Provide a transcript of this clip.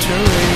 century